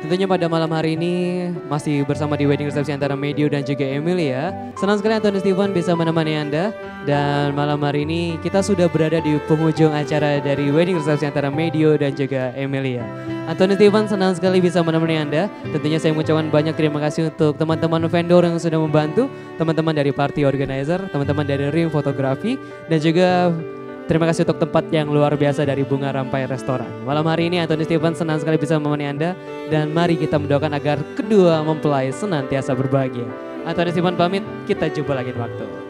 Tentunya pada malam hari ini masih bersama di wedding reception antara Medio dan juga Emilia. Senang sekali Anthony Steven bisa menemani Anda. Dan malam hari ini kita sudah berada di penghujung acara dari wedding reception antara Medio dan juga Emilia. Anthony Steven senang sekali bisa menemani Anda. Tentunya saya mengucapkan banyak terima kasih untuk teman-teman vendor yang sudah membantu, teman-teman dari party organizer, teman-teman dari Rim Fotografi, dan juga Terima kasih untuk tempat yang luar biasa dari Bunga Rampai Restoran. Malam hari ini Anthony Steven senang sekali bisa menemani Anda dan mari kita mendoakan agar kedua mempelai senantiasa berbahagia. Anthony Steven pamit, kita jumpa lagi di waktu.